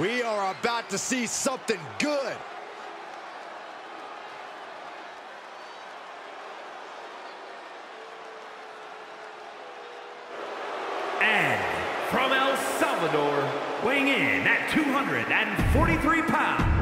We are about to see something good. And from El Salvador, weighing in at 243 pounds,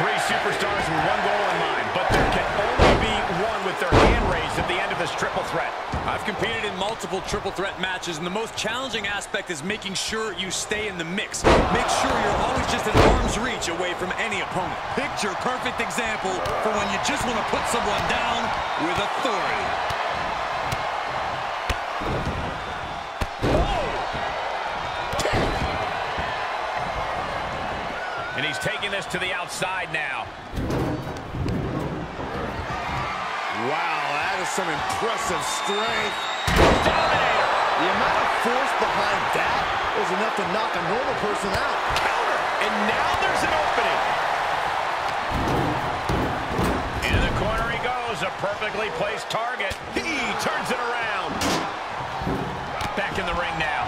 Three superstars with one goal in mind, but there can only be one with their hand raised at the end of this triple threat. I've competed in multiple triple threat matches, and the most challenging aspect is making sure you stay in the mix. Make sure you're always just an arm's reach away from any opponent. Picture perfect example for when you just want to put someone down with authority. And he's taking this to the outside now. Some impressive strength. Dominator! The amount of force behind that is enough to knock a normal person out. Counter! And now there's an opening. In the corner he goes, a perfectly placed target. He turns it around. Back in the ring now.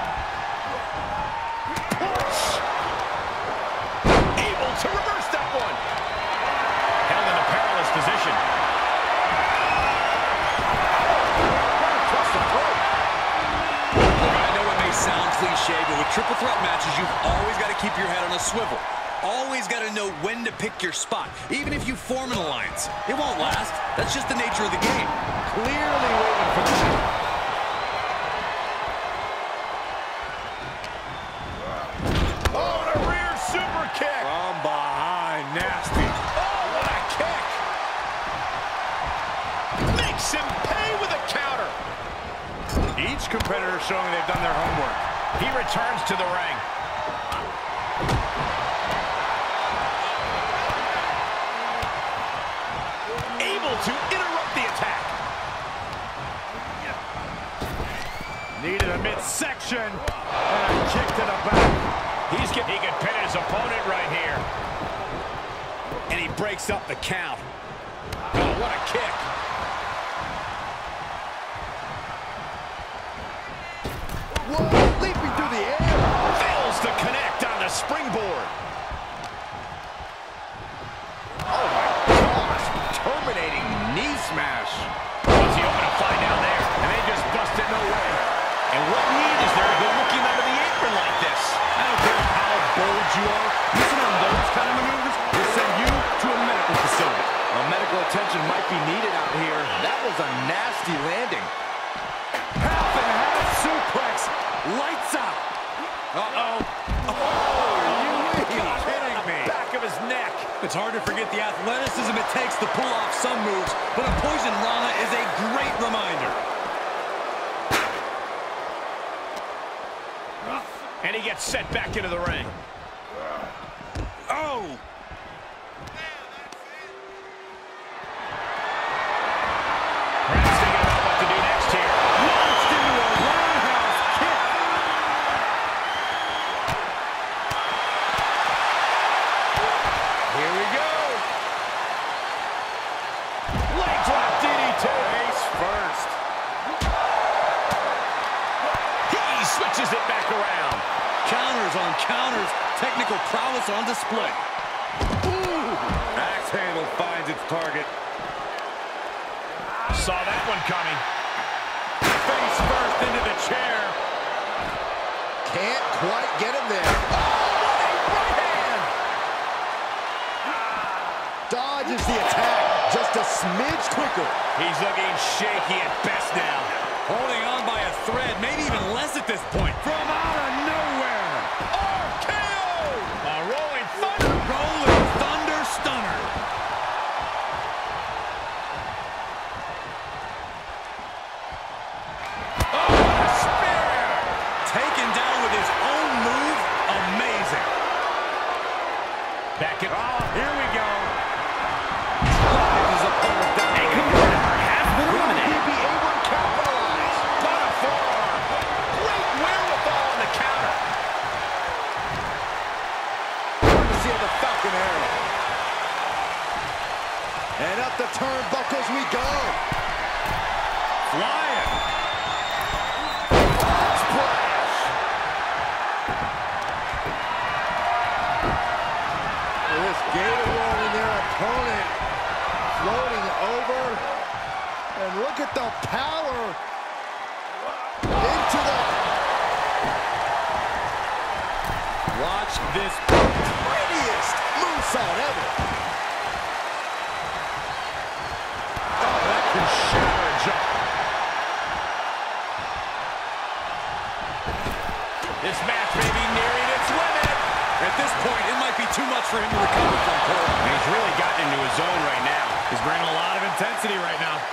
Able to reverse that one. Held in a perilous position. Cliche, but with triple threat matches, you've always got to keep your head on a swivel. Always got to know when to pick your spot. Even if you form an alliance, it won't last. That's just the nature of the game. Clearly waiting for that. Oh, and a rear super kick. From behind, nasty. Oh, what a kick. Makes him pay with a counter. Each competitor showing they've done their homework. He returns to the ring. Able to interrupt the attack. Needed a midsection and a kick to the back. He's get, he could pin his opponent right here. And he breaks up the count. Oh, what a kick. Whoa, be needed out here. That was a nasty landing. Half and half suplex. Lights out. Uh-oh. Oh, Are you kidding me? Back of his neck. It's hard to forget the athleticism it takes to pull off some moves, but a poison rana is a great reminder. And he gets set back into the ring. Oh! Technical prowess on display. Axe handle finds its target. Saw that one coming. Face first into the chair. Can't quite get him there. Oh, what a right hand! Dodges the attack just a smidge quicker. He's looking shaky at best now. Holding on by a thread, maybe even less at this point. It. Oh, here we go. Drives his opponent down. a competitor has been eliminated. be able to capitalize? What a forearm. Great wherewithal on the counter. Courtesy of the Falcon Arrow. And up the turnbuckles we go. Flying. The power into the... Watch this prettiest moonsault ever. Oh, that can shatter a jaw. This match may be nearing its limit. At this point, it might be too much for him to recover from, Cole. He's really gotten into his zone right now. He's bringing a lot of intensity right now.